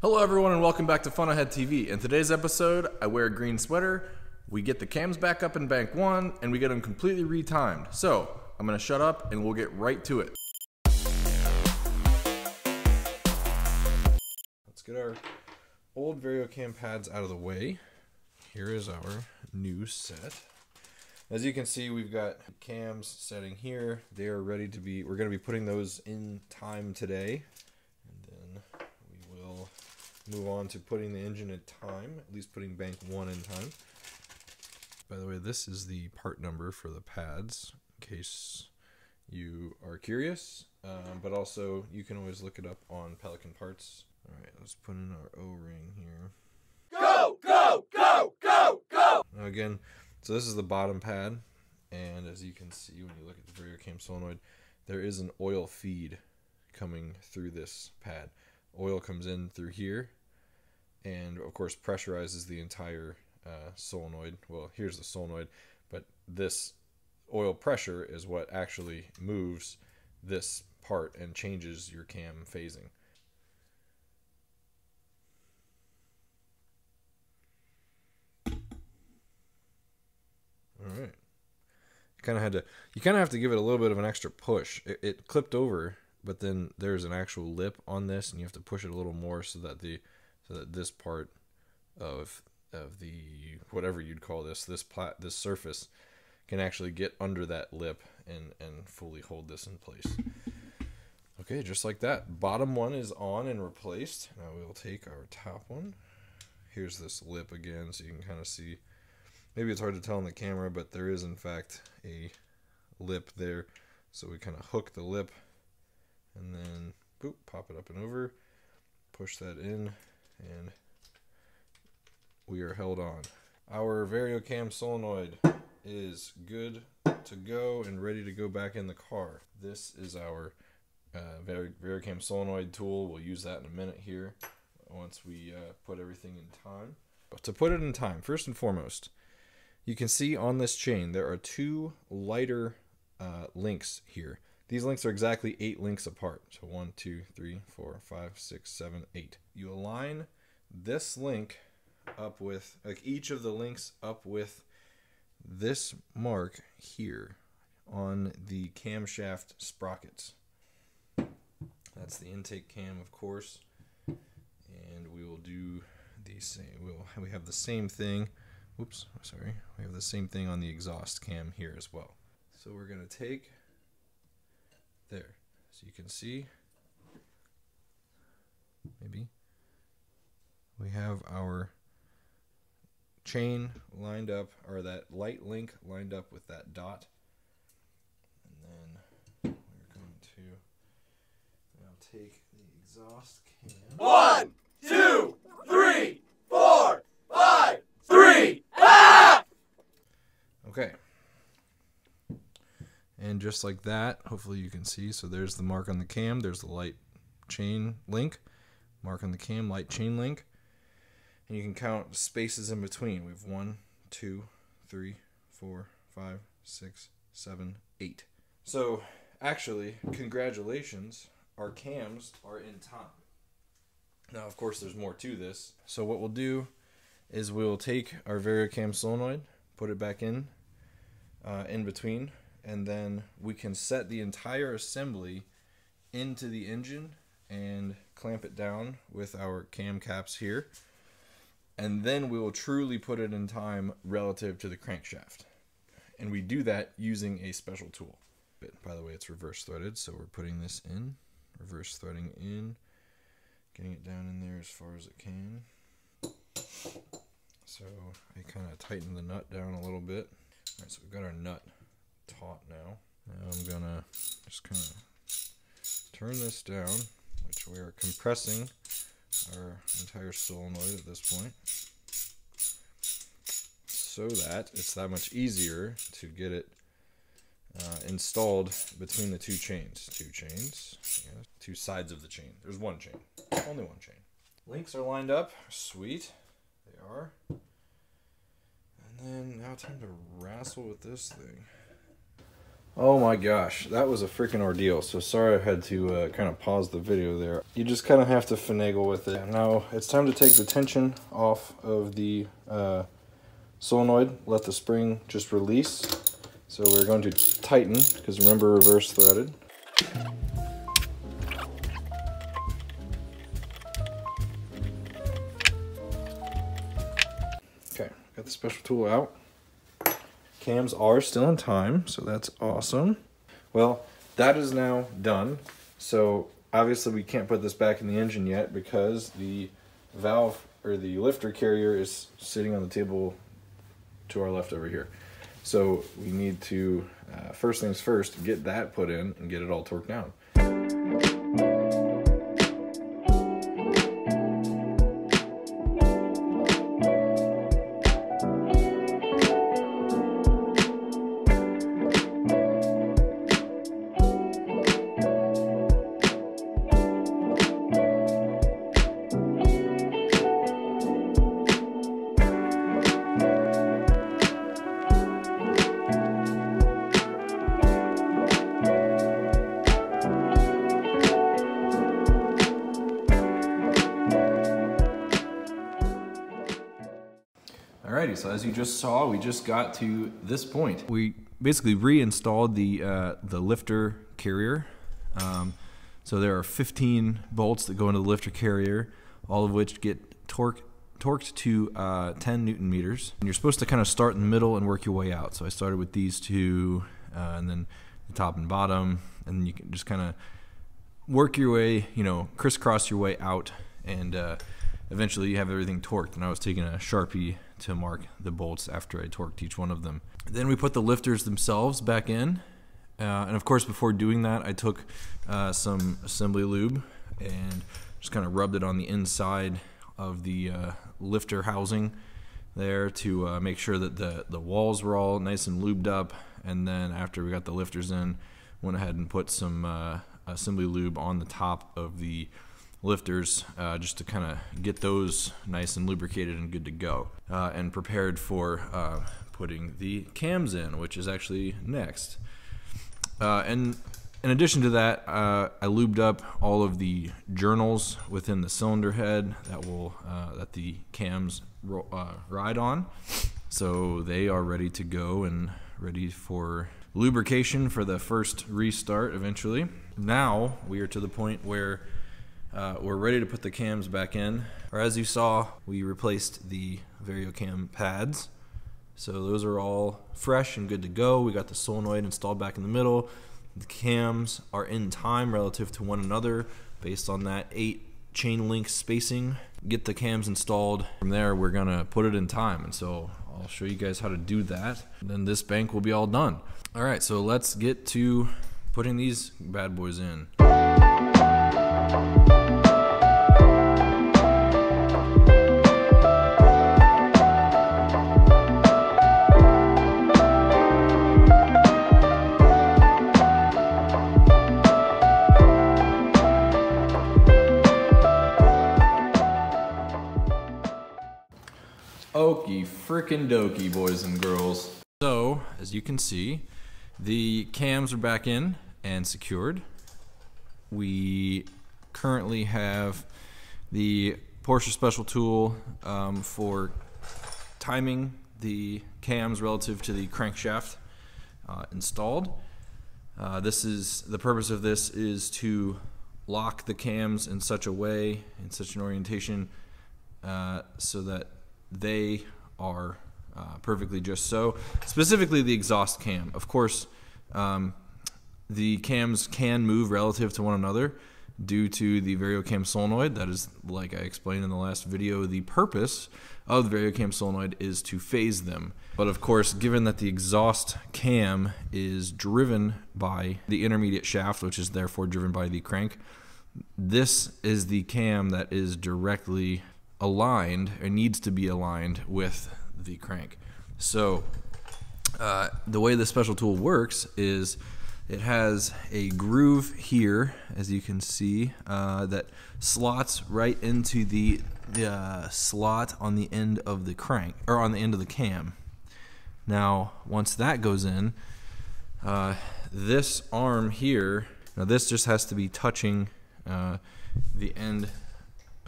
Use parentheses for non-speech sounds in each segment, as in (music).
Hello, everyone, and welcome back to FunAhead TV. In today's episode, I wear a green sweater, we get the cams back up in bank one, and we get them completely retimed. So, I'm gonna shut up and we'll get right to it. Let's get our old VarioCam pads out of the way. Here is our new set. As you can see, we've got cams setting here. They are ready to be, we're to be putting those in time today. And then we will move on to putting the engine in time, at least putting bank one in time. By the way, this is the part number for the pads, in case you are curious. Um, but also, you can always look it up on Pelican Parts. All right, let's put in our O-ring here. Go, go, go, go, go! Now again, so this is the bottom pad, and as you can see when you look at the VarioCam solenoid, there is an oil feed coming through this pad. Oil comes in through here, and of course pressurizes the entire uh, solenoid. Well, here's the solenoid, but this oil pressure is what actually moves this part and changes your cam phasing. All right. You kind of had to. You kind of have to give it a little bit of an extra push. It, it clipped over, but then there's an actual lip on this, and you have to push it a little more so that the so that this part of of the whatever you'd call this this plat this surface can actually get under that lip and and fully hold this in place. Okay, just like that. Bottom one is on and replaced. Now we'll take our top one. Here's this lip again, so you can kind of see maybe it's hard to tell on the camera, but there is in fact a lip there. So we kind of hook the lip and then boop, pop it up and over, push that in, and we are held on. Our VarioCam solenoid is good to go and ready to go back in the car. This is our uh, VarioCam solenoid tool. We'll use that in a minute here once we uh, put everything in time. But to put it in time, first and foremost, you can see on this chain there are two lighter uh, links here. These links are exactly eight links apart. So one, two, three, four, five, six, seven, eight. You align this link up with, like each of the links up with this mark here on the camshaft sprockets. That's the intake cam, of course. And we will do the same. We'll, we have the same thing Oops, sorry. We have the same thing on the exhaust cam here as well. So we're going to take there. So you can see, maybe, we have our chain lined up, or that light link lined up with that dot. And then we're going to now take the exhaust cam. One, two, three, four, five, three, ah! Okay. And just like that, hopefully you can see. So there's the mark on the cam. There's the light chain link. Mark on the cam, light chain link. And you can count spaces in between. We have one, two, three, four, five, six, seven, eight. So actually, congratulations. Our cams are in time. Now, of course, there's more to this. So what we'll do is we'll take our VarioCam solenoid, put it back in, uh, in between, and then we can set the entire assembly into the engine and clamp it down with our cam caps here. And then we will truly put it in time relative to the crankshaft. And we do that using a special tool. But By the way, it's reverse threaded, so we're putting this in, reverse threading in, getting it down in there as far as it can. So I kind of tighten the nut down a little bit. All right, so we've got our nut taut now. I'm gonna just kind of turn this down, which we are compressing our entire solenoid at this point, so that it's that much easier to get it uh, installed between the two chains. Two chains, yeah, two sides of the chain. There's one chain, only one chain. Links are lined up, sweet, they are. And then now time to wrestle with this thing. Oh my gosh, that was a freaking ordeal. So sorry I had to uh, kind of pause the video there. You just kind of have to finagle with it. Now it's time to take the tension off of the uh, solenoid. Let the spring just release. So we're going to tighten, because remember reverse threaded. Okay, got the special tool out. Cams are still in time, so that's awesome. Well, that is now done. So obviously we can't put this back in the engine yet because the valve or the lifter carrier is sitting on the table to our left over here. So we need to, uh, first things first, get that put in and get it all torqued down. So as you just saw, we just got to this point. We basically reinstalled the uh, the lifter carrier. Um, so there are 15 bolts that go into the lifter carrier, all of which get torque torqued to uh, 10 newton meters. And you're supposed to kind of start in the middle and work your way out. So I started with these two, uh, and then the top and bottom, and you can just kind of work your way, you know, crisscross your way out, and uh, eventually you have everything torqued. And I was taking a sharpie to mark the bolts after I torqued each one of them. Then we put the lifters themselves back in. Uh, and of course, before doing that, I took uh, some assembly lube and just kind of rubbed it on the inside of the uh, lifter housing there to uh, make sure that the, the walls were all nice and lubed up. And then after we got the lifters in, went ahead and put some uh, assembly lube on the top of the lifters uh, just to kind of get those nice and lubricated and good to go uh, and prepared for uh, putting the cams in which is actually next. Uh, and in addition to that uh, I lubed up all of the journals within the cylinder head that will uh, that the cams ride on. So they are ready to go and ready for lubrication for the first restart eventually. Now we are to the point where uh, we're ready to put the cams back in. Or as you saw, we replaced the VarioCam pads. So those are all fresh and good to go. We got the solenoid installed back in the middle. The cams are in time relative to one another based on that eight chain link spacing. Get the cams installed. From there, we're gonna put it in time. And so I'll show you guys how to do that. Then this bank will be all done. All right, so let's get to putting these bad boys in. Okie frickin' dokey, boys and girls. So, as you can see, the cams are back in and secured. We currently have the Porsche special tool um, for timing the cams relative to the crankshaft uh, installed. Uh, this is the purpose of this is to lock the cams in such a way, in such an orientation, uh, so that they are uh, perfectly just so. Specifically, the exhaust cam. Of course, um, the cams can move relative to one another due to the VarioCam solenoid. That is, like I explained in the last video, the purpose of the VarioCam solenoid is to phase them. But of course, given that the exhaust cam is driven by the intermediate shaft, which is therefore driven by the crank, this is the cam that is directly aligned or needs to be aligned with the crank. So uh, the way this special tool works is it has a groove here, as you can see, uh, that slots right into the, the uh, slot on the end of the crank, or on the end of the cam. Now, once that goes in, uh, this arm here, now this just has to be touching uh, the end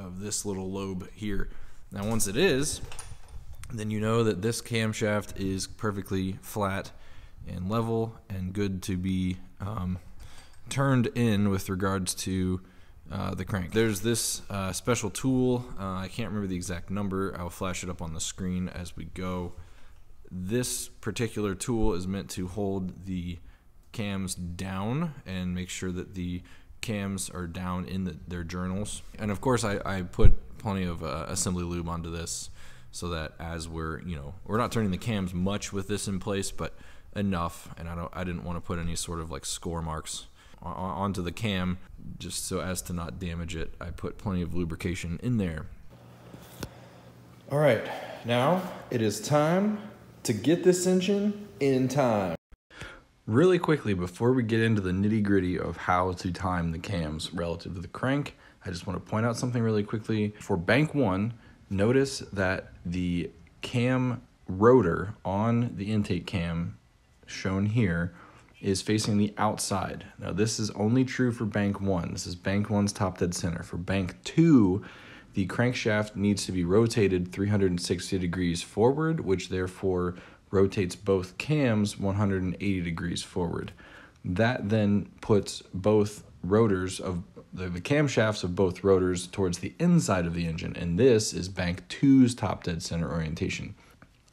of this little lobe here. Now, once it is, then you know that this camshaft is perfectly flat and level and good to be um, turned in with regards to uh, the crank. There's this uh, special tool. Uh, I can't remember the exact number. I'll flash it up on the screen as we go. This particular tool is meant to hold the cams down and make sure that the cams are down in the, their journals. And of course, I, I put plenty of uh, assembly lube onto this so that as we're, you know, we're not turning the cams much with this in place, but enough. And I don't, I didn't want to put any sort of like score marks onto the cam just so as to not damage it. I put plenty of lubrication in there. All right, now it is time to get this engine in time. Really quickly, before we get into the nitty gritty of how to time the cams relative to the crank, I just want to point out something really quickly. For bank one, notice that the cam rotor on the intake cam shown here is facing the outside. Now this is only true for bank one. This is bank one's top dead center. For bank two, the crankshaft needs to be rotated 360 degrees forward, which therefore rotates both cams 180 degrees forward. That then puts both rotors of the, the camshafts of both rotors towards the inside of the engine, and this is bank two's top dead center orientation.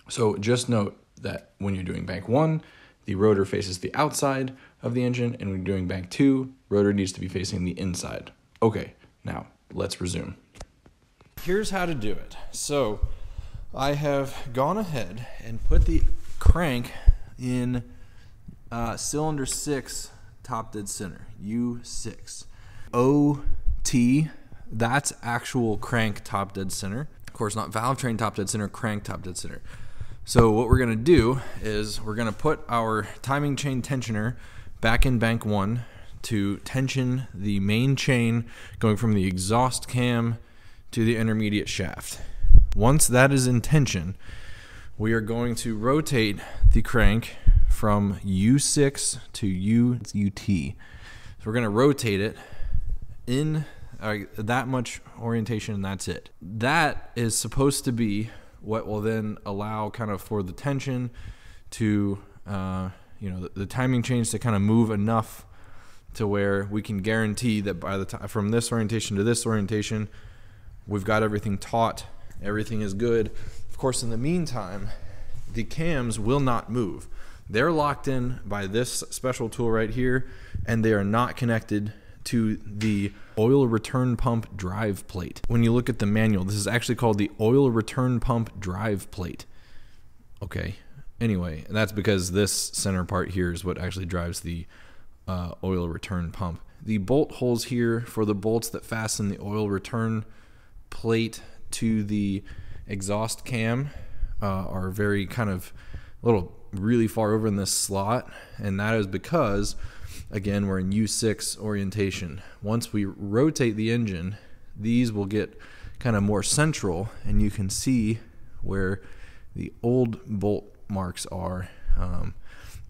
So just note that when you're doing bank one, the rotor faces the outside of the engine, and when you're doing bank two, rotor needs to be facing the inside. Okay, now let's resume. Here's how to do it. So I have gone ahead and put the crank in uh, cylinder six, top dead center, U6. OT, that's actual crank top dead center. Of course, not valve train top dead center, crank top dead center. So what we're gonna do is we're gonna put our timing chain tensioner back in bank one to tension the main chain going from the exhaust cam to the intermediate shaft. Once that is in tension, we are going to rotate the crank from U6 to UT. So we're going to rotate it in uh, that much orientation and that's it. That is supposed to be what will then allow kind of for the tension to, uh, you know, the, the timing change to kind of move enough to where we can guarantee that by the time from this orientation to this orientation, we've got everything taut, everything is good. Of course, in the meantime, the cams will not move. They're locked in by this special tool right here, and they are not connected to the oil return pump drive plate. When you look at the manual, this is actually called the oil return pump drive plate. Okay. Anyway, that's because this center part here is what actually drives the uh, oil return pump. The bolt holes here for the bolts that fasten the oil return plate to the exhaust cam uh, are very kind of a little really far over in this slot, and that is because again we're in U6 orientation. Once we rotate the engine, these will get kind of more central, and you can see where the old bolt marks are. Um,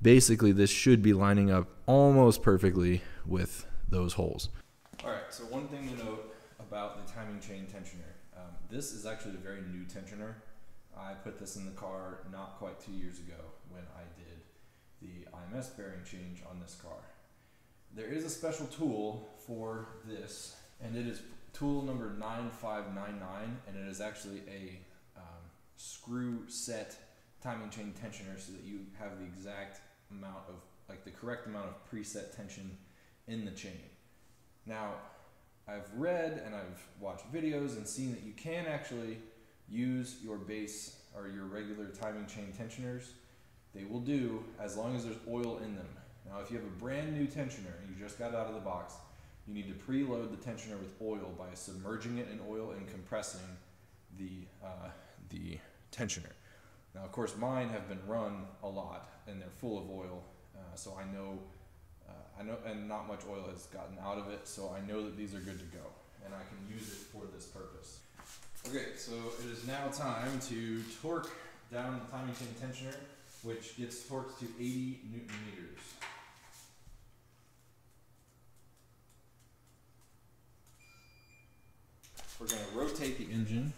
basically, this should be lining up almost perfectly with those holes. All right, so one thing to note about the timing chain tensioner. Um, this is actually a very new tensioner. I put this in the car not quite two years ago when I did the IMS bearing change on this car. There is a special tool for this, and it is tool number 9599, and it is actually a um, screw set timing chain tensioner so that you have the exact amount of, like the correct amount of preset tension in the chain. Now, I've read and I've watched videos and seen that you can actually use your base or your regular timing chain tensioners. They will do as long as there's oil in them. Now, if you have a brand new tensioner and you just got out of the box, you need to preload the tensioner with oil by submerging it in oil and compressing the, uh, the tensioner. Now, of course, mine have been run a lot and they're full of oil, uh, so I know uh, I know, and not much oil has gotten out of it, so I know that these are good to go, and I can use it for this purpose. Okay, so it is now time to torque down the timing chain tensioner, which gets torqued to 80 newton meters. We're going to rotate the engine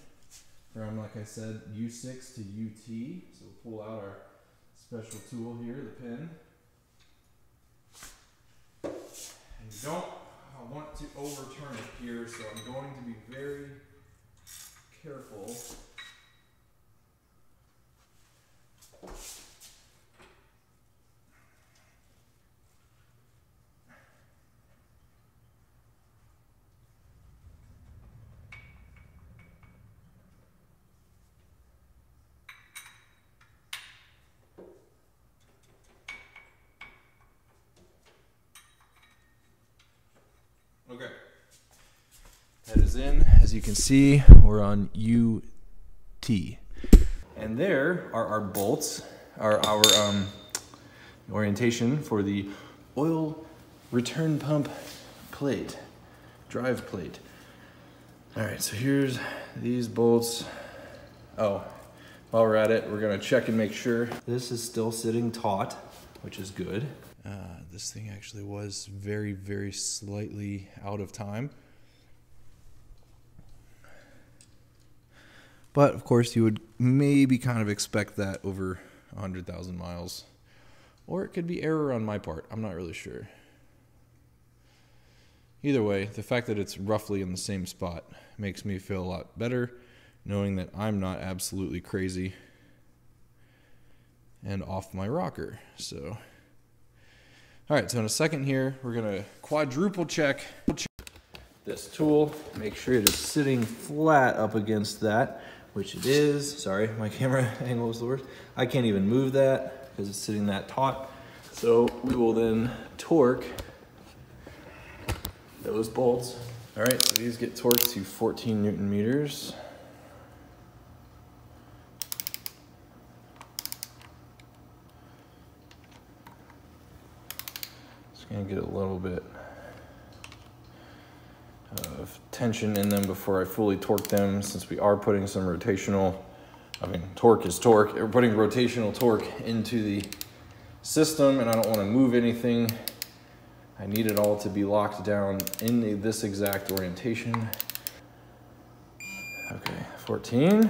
from, like I said, U6 to UT. So we'll pull out our special tool here, the pin. Don't want to overturn it here, so I'm going to be very careful. Okay. That is in. As you can see, we're on UT. And there are our bolts, are our um, orientation for the oil return pump plate, drive plate. All right, so here's these bolts. Oh, while we're at it, we're gonna check and make sure this is still sitting taut, which is good. Uh, this thing actually was very, very slightly out of time. But of course, you would maybe kind of expect that over 100,000 miles. Or it could be error on my part. I'm not really sure. Either way, the fact that it's roughly in the same spot makes me feel a lot better knowing that I'm not absolutely crazy and off my rocker. So, all right, so in a second here, we're gonna quadruple check this tool, make sure it is sitting flat up against that, which it is. Sorry, my camera (laughs) angle is the worst. I can't even move that because it's sitting that taut. So we will then torque those bolts. All right, so these get torqued to 14 Newton meters. Just gonna get a little bit of tension in them before I fully torque them since we are putting some rotational, I mean, torque is torque. We're putting rotational torque into the system and I don't want to move anything. I need it all to be locked down in the, this exact orientation. Okay, 14.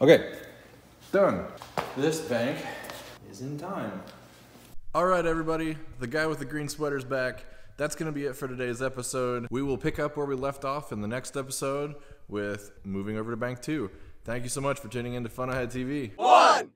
Okay, done. This bank is in time. All right, everybody. The guy with the green sweater's back. That's going to be it for today's episode. We will pick up where we left off in the next episode with moving over to Bank 2. Thank you so much for tuning in to FunAhead TV. One,